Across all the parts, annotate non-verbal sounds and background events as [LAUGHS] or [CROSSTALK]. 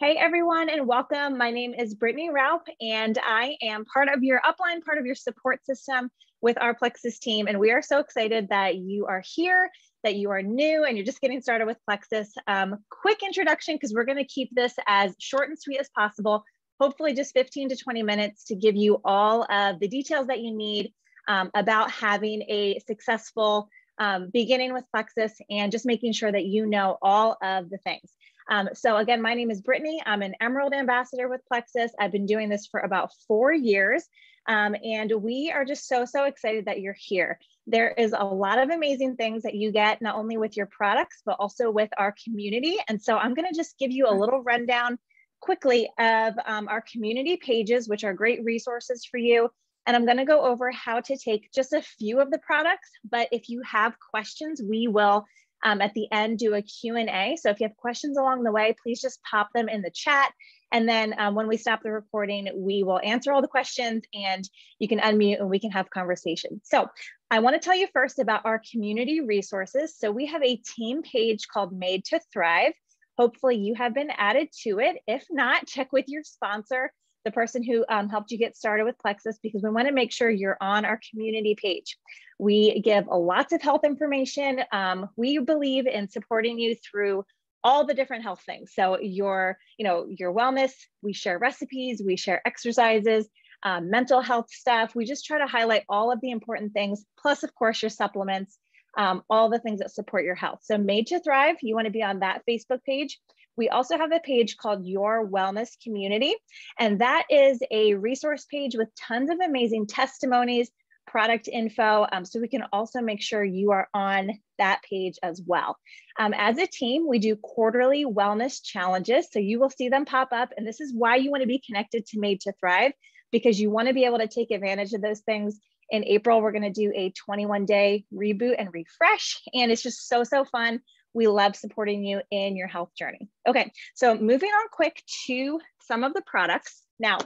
Hey everyone and welcome. My name is Brittany Raup and I am part of your upline, part of your support system with our Plexus team. And we are so excited that you are here, that you are new and you're just getting started with Plexus. Um, quick introduction, because we're gonna keep this as short and sweet as possible. Hopefully just 15 to 20 minutes to give you all of the details that you need um, about having a successful um, beginning with Plexus and just making sure that you know all of the things. Um, so again, my name is Brittany. I'm an Emerald Ambassador with Plexus. I've been doing this for about four years. Um, and we are just so, so excited that you're here. There is a lot of amazing things that you get, not only with your products, but also with our community. And so I'm gonna just give you a little rundown quickly of um, our community pages, which are great resources for you. And I'm gonna go over how to take just a few of the products, but if you have questions, we will um, at the end do a Q&A. So if you have questions along the way, please just pop them in the chat. And then um, when we stop the recording, we will answer all the questions and you can unmute and we can have conversation. So I wanna tell you first about our community resources. So we have a team page called Made to Thrive. Hopefully you have been added to it. If not, check with your sponsor the person who um, helped you get started with Plexus because we want to make sure you're on our community page. We give lots of health information. Um, we believe in supporting you through all the different health things. So your, you know, your wellness, we share recipes, we share exercises, um, mental health stuff. We just try to highlight all of the important things, plus of course your supplements, um, all the things that support your health. So Made to Thrive, you wanna be on that Facebook page. We also have a page called Your Wellness Community, and that is a resource page with tons of amazing testimonies, product info, um, so we can also make sure you are on that page as well. Um, as a team, we do quarterly wellness challenges, so you will see them pop up, and this is why you want to be connected to Made to Thrive, because you want to be able to take advantage of those things. In April, we're going to do a 21 day reboot and refresh, and it's just so, so fun. We love supporting you in your health journey. Okay, so moving on quick to some of the products. Now,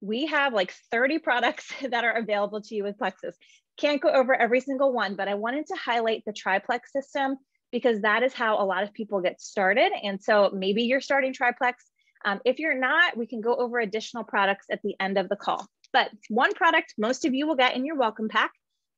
we have like 30 products [LAUGHS] that are available to you with Plexus. Can't go over every single one, but I wanted to highlight the triplex system because that is how a lot of people get started. And so maybe you're starting triplex. Um, if you're not, we can go over additional products at the end of the call. But one product most of you will get in your welcome pack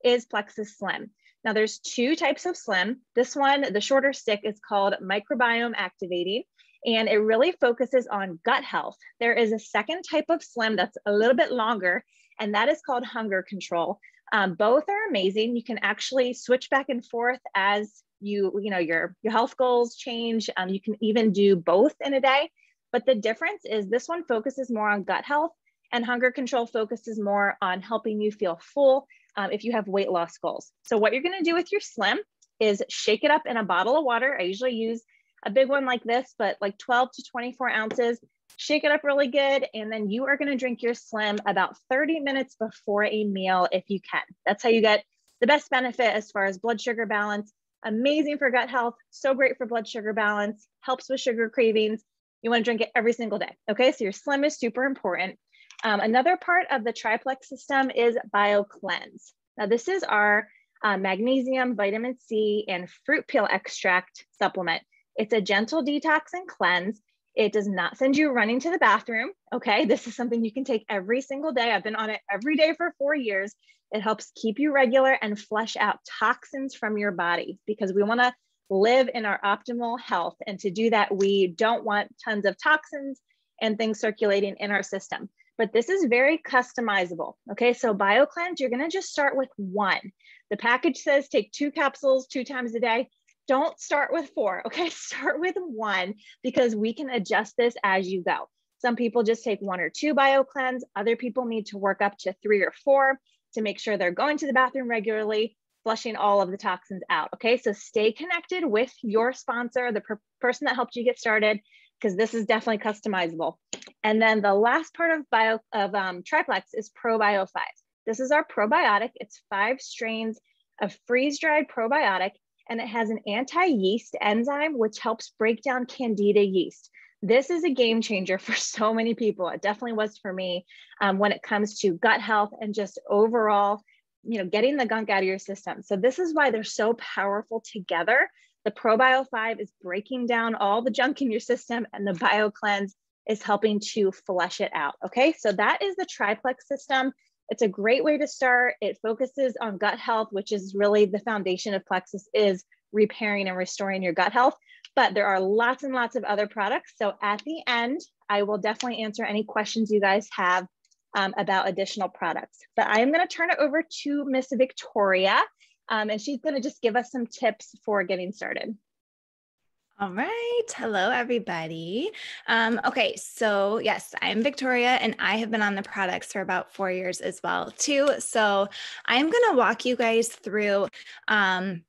is Plexus Slim. Now there's two types of Slim. This one, the shorter stick is called microbiome activating and it really focuses on gut health. There is a second type of Slim that's a little bit longer and that is called hunger control. Um, both are amazing. You can actually switch back and forth as you, you know, your, your health goals change. Um, you can even do both in a day. But the difference is this one focuses more on gut health and hunger control focuses more on helping you feel full um, if you have weight loss goals. So what you're gonna do with your Slim is shake it up in a bottle of water. I usually use a big one like this, but like 12 to 24 ounces. Shake it up really good. And then you are gonna drink your Slim about 30 minutes before a meal if you can. That's how you get the best benefit as far as blood sugar balance. Amazing for gut health, so great for blood sugar balance, helps with sugar cravings. You wanna drink it every single day. Okay, so your Slim is super important. Um, another part of the triplex system is BioCleanse. Now this is our uh, magnesium, vitamin C, and fruit peel extract supplement. It's a gentle detox and cleanse. It does not send you running to the bathroom. Okay, this is something you can take every single day. I've been on it every day for four years. It helps keep you regular and flush out toxins from your body because we want to live in our optimal health. And to do that, we don't want tons of toxins and things circulating in our system but this is very customizable. Okay, so BioCleanse, you're gonna just start with one. The package says take two capsules two times a day. Don't start with four, [LAUGHS] okay? Start with one because we can adjust this as you go. Some people just take one or two BioCleanse. Other people need to work up to three or four to make sure they're going to the bathroom regularly, flushing all of the toxins out, okay? So stay connected with your sponsor, the per person that helped you get started, because this is definitely customizable. And then the last part of bio of um, triplex is ProBio 5. This is our probiotic. It's five strains of freeze-dried probiotic, and it has an anti-yeast enzyme, which helps break down candida yeast. This is a game changer [LAUGHS] for so many people. It definitely was for me um, when it comes to gut health and just overall, you know, getting the gunk out of your system. So this is why they're so powerful together. The ProBio 5 is breaking down all the junk in your system and the BioCleanse is helping to flush it out. Okay, so that is the triplex system. It's a great way to start. It focuses on gut health, which is really the foundation of Plexus is repairing and restoring your gut health. But there are lots and lots of other products. So at the end, I will definitely answer any questions you guys have um, about additional products. But I am gonna turn it over to Miss Victoria, um, and she's gonna just give us some tips for getting started. All right. Hello, everybody. Um, okay, so yes, I'm Victoria, and I have been on the products for about four years as well, too. So I'm going to walk you guys through. Um,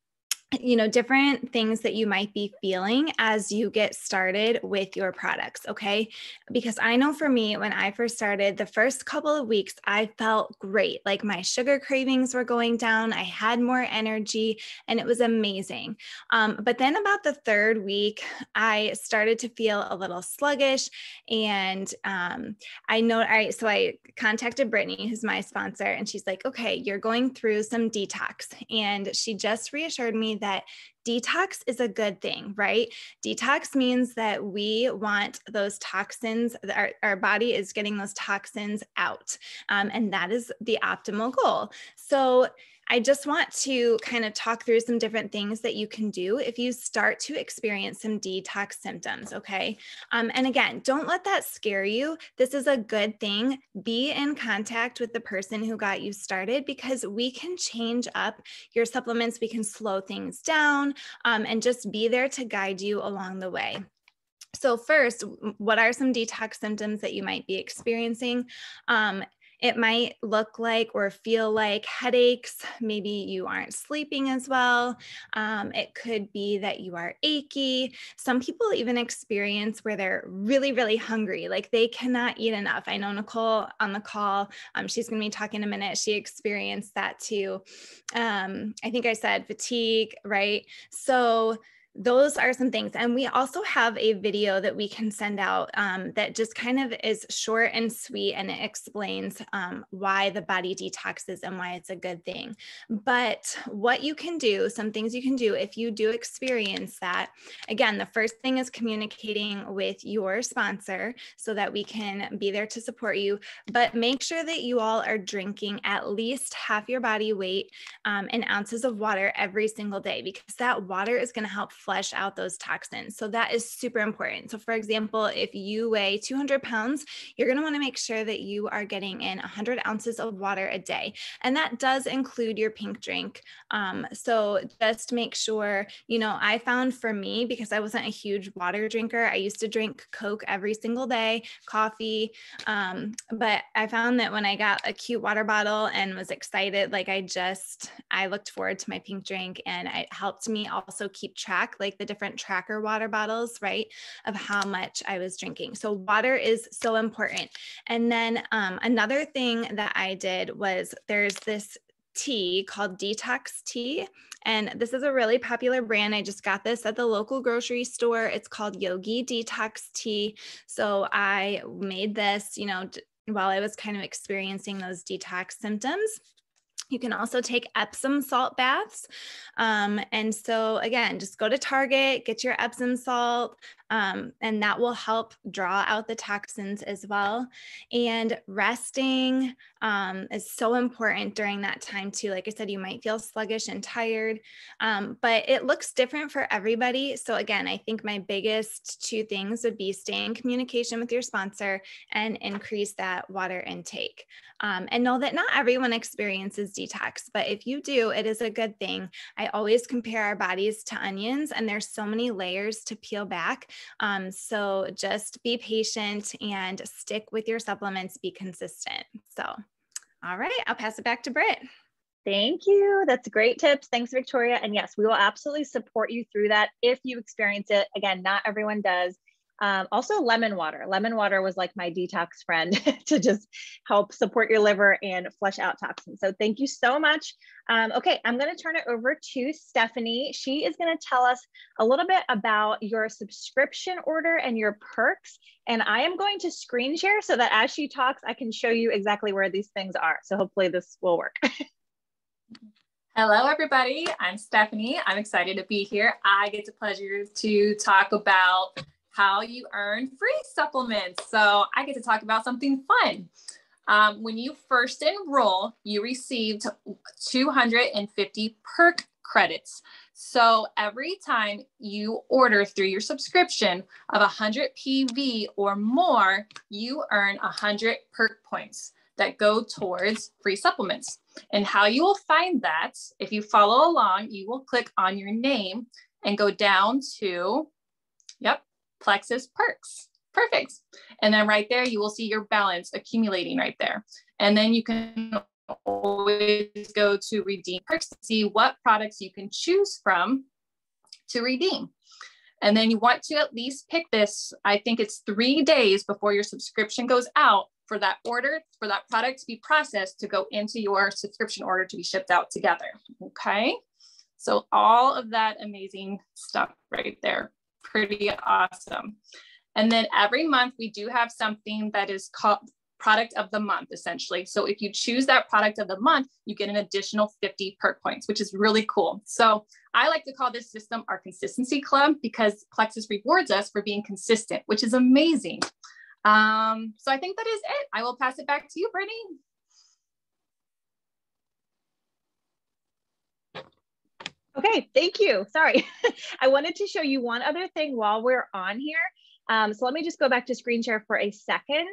you know, different things that you might be feeling as you get started with your products. Okay. Because I know for me, when I first started, the first couple of weeks, I felt great. Like my sugar cravings were going down, I had more energy, and it was amazing. Um, but then about the third week, I started to feel a little sluggish. And um, I know, I, so I contacted Brittany, who's my sponsor, and she's like, okay, you're going through some detox. And she just reassured me that detox is a good thing, right? Detox means that we want those toxins, our, our body is getting those toxins out. Um, and that is the optimal goal. So, I just want to kind of talk through some different things that you can do if you start to experience some detox symptoms. Okay. Um, and again, don't let that scare you. This is a good thing. Be in contact with the person who got you started because we can change up your supplements, we can slow things down um, and just be there to guide you along the way. So, first, what are some detox symptoms that you might be experiencing? Um, it might look like or feel like headaches. Maybe you aren't sleeping as well. Um, it could be that you are achy. Some people even experience where they're really, really hungry, like they cannot eat enough. I know Nicole on the call, um, she's going to be talking in a minute. She experienced that too. Um, I think I said fatigue, right? So, those are some things. And we also have a video that we can send out um, that just kind of is short and sweet and it explains um, why the body detoxes and why it's a good thing. But what you can do, some things you can do if you do experience that, again, the first thing is communicating with your sponsor so that we can be there to support you. But make sure that you all are drinking at least half your body weight um, in ounces of water every single day because that water is going to help flush out those toxins. So that is super important. So, for example, if you weigh 200 pounds, you're going to want to make sure that you are getting in 100 ounces of water a day. And that does include your pink drink. Um, so, just make sure, you know, I found for me, because I wasn't a huge water drinker, I used to drink Coke every single day, coffee. Um, but I found that when I got a cute water bottle and was excited, like I just, I looked forward to my pink drink and it helped me also keep track like the different tracker water bottles, right, of how much I was drinking. So water is so important. And then um, another thing that I did was there's this tea called Detox Tea. And this is a really popular brand. I just got this at the local grocery store. It's called Yogi Detox Tea. So I made this, you know, while I was kind of experiencing those detox symptoms. You can also take Epsom salt baths. Um, and so, again, just go to Target, get your Epsom salt, um, and that will help draw out the toxins as well. And resting um, is so important during that time, too. Like I said, you might feel sluggish and tired, um, but it looks different for everybody. So, again, I think my biggest two things would be stay in communication with your sponsor and increase that water intake. Um, and know that not everyone experiences detox, but if you do, it is a good thing. I always compare our bodies to onions, and there's so many layers to peel back. Um, so just be patient and stick with your supplements, be consistent. So, all right, I'll pass it back to Britt. Thank you. That's great tips. Thanks, Victoria. And yes, we will absolutely support you through that if you experience it. Again, not everyone does. Um, also, lemon water. Lemon water was like my detox friend [LAUGHS] to just help support your liver and flush out toxins. So, thank you so much. Um, okay, I'm going to turn it over to Stephanie. She is going to tell us a little bit about your subscription order and your perks. And I am going to screen share so that as she talks, I can show you exactly where these things are. So, hopefully, this will work. [LAUGHS] Hello, everybody. I'm Stephanie. I'm excited to be here. I get the pleasure to talk about how you earn free supplements. So I get to talk about something fun. Um, when you first enroll, you received 250 perk credits. So every time you order through your subscription of 100 PV or more, you earn 100 perk points that go towards free supplements. And how you will find that, if you follow along, you will click on your name and go down to, Plexus Perks. Perfect. And then right there, you will see your balance accumulating right there. And then you can always go to redeem perks to see what products you can choose from to redeem. And then you want to at least pick this, I think it's three days before your subscription goes out for that order, for that product to be processed to go into your subscription order to be shipped out together. Okay. So all of that amazing stuff right there. Pretty awesome. And then every month we do have something that is called product of the month, essentially. So if you choose that product of the month, you get an additional 50 perk points, which is really cool. So I like to call this system our consistency club because Plexus rewards us for being consistent, which is amazing. Um, so I think that is it. I will pass it back to you, Brittany. Okay, thank you. Sorry. [LAUGHS] I wanted to show you one other thing while we're on here. Um, so let me just go back to screen share for a second.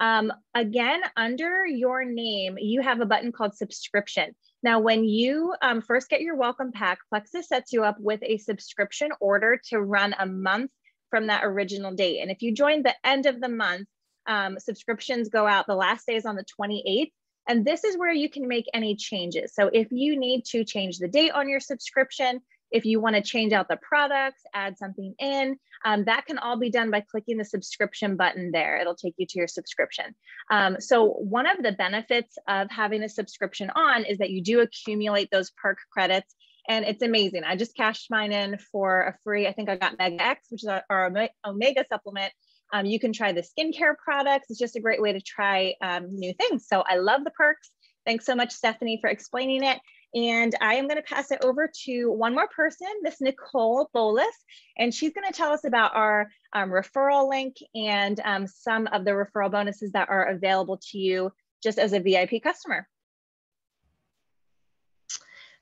Um, again, under your name, you have a button called subscription. Now, when you um, first get your welcome pack, Plexus sets you up with a subscription order to run a month from that original date. And if you join the end of the month, um, subscriptions go out the last day is on the 28th. And this is where you can make any changes. So if you need to change the date on your subscription, if you want to change out the products, add something in, um, that can all be done by clicking the subscription button there. It'll take you to your subscription. Um, so one of the benefits of having a subscription on is that you do accumulate those perk credits and it's amazing. I just cashed mine in for a free, I think I got Mega X, which is our, our Omega supplement. Um, you can try the skincare products. It's just a great way to try um, new things. So I love the perks. Thanks so much, Stephanie, for explaining it. And I am going to pass it over to one more person, Miss Nicole Bolus, and she's going to tell us about our um, referral link and um, some of the referral bonuses that are available to you just as a VIP customer.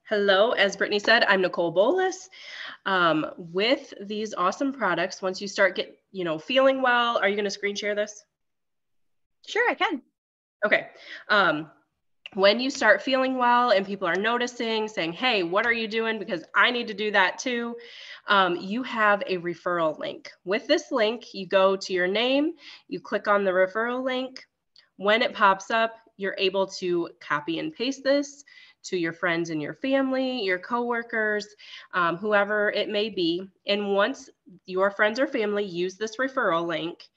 Hello, as Brittany said, I'm Nicole Bolus. Um, with these awesome products, once you start get you know feeling well, are you going to screen share this? Sure, I can. Okay. Um, when you start feeling well and people are noticing, saying, "Hey, what are you doing?" Because I need to do that too. Um, you have a referral link. With this link, you go to your name, you click on the referral link. When it pops up, you're able to copy and paste this to your friends and your family, your coworkers, um, whoever it may be. And once your friends or family use this referral link,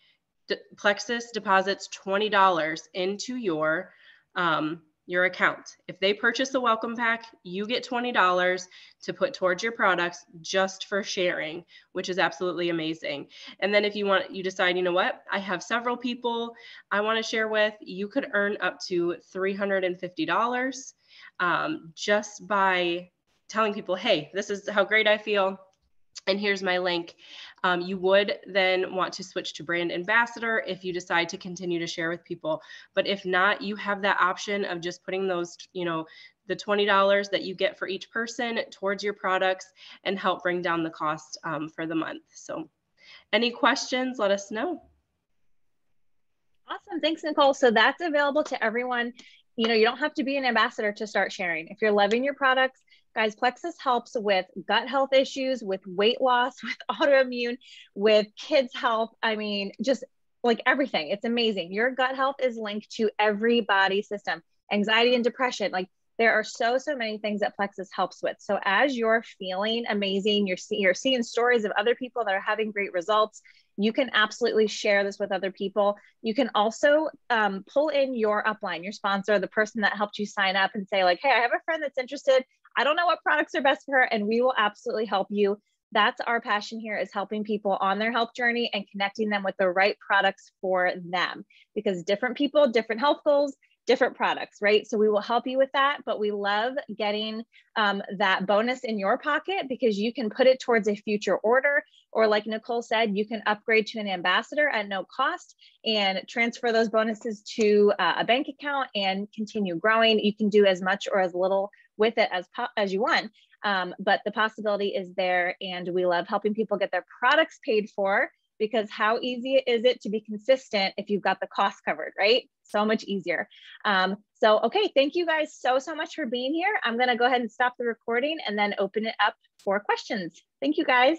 De- Plexus deposits $20 into your um, your account. If they purchase the welcome pack, you get $20 to put towards your products just for sharing, which is absolutely amazing. And then if you want, you decide, you know what, I have several people I want to share with, you could earn up to $350 um, just by telling people, hey, this is how great I feel. And here's my link. Um, you would then want to switch to brand ambassador if you decide to continue to share with people. But if not, you have that option of just putting those, you know, the $20 that you get for each person towards your products and help bring down the cost um, for the month. So any questions, let us know. Awesome. Thanks, Nicole. So that's available to everyone you know, you don't have to be an ambassador to start sharing. If you're loving your products, guys, Plexus helps with gut health issues, with weight loss, [LAUGHS] with autoimmune, with kids' health. I mean, just like everything. It's amazing. Your gut health is linked to every body system, anxiety and depression. Like there are so so many things that plexus helps with so as you're feeling amazing you're, see, you're seeing stories of other people that are having great results you can absolutely share this with other people you can also um, pull in your upline your sponsor the person that helped you sign up and say like hey i have a friend that's interested i don't know what products are best for her and we will absolutely help you that's our passion here is helping people on their health journey and connecting them with the right products for them because different people different health goals different products, right? So we will help you with that, but we love getting um, that bonus in your pocket because you can put it towards a future order. Or, like Nicole said, you can upgrade to an ambassador at no cost and transfer those bonuses to uh, a bank account and continue growing. You can do as much or as little with it as, as you want. Um, but the possibility is there, and we love helping people get their products paid for because how easy is it to be consistent if you've got the cost covered, right? So much easier. Um, so, okay, thank you guys so, so much for being here. I'm gonna go ahead and stop the recording and then open it up for questions. Thank you guys.